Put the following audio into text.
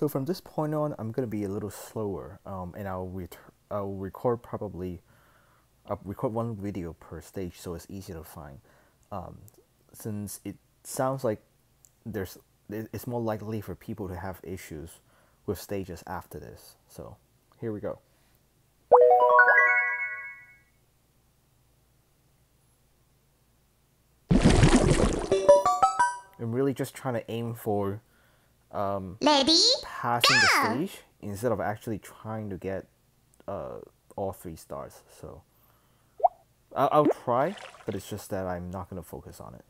So from this point on, I'm gonna be a little slower, um, and I'll I'll record probably, I'll record one video per stage, so it's easier to find. Um, since it sounds like there's, it's more likely for people to have issues with stages after this. So here we go. I'm really just trying to aim for um, Ready? passing the stage instead of actually trying to get uh, all three stars. So I'll, I'll try, but it's just that I'm not gonna focus on it.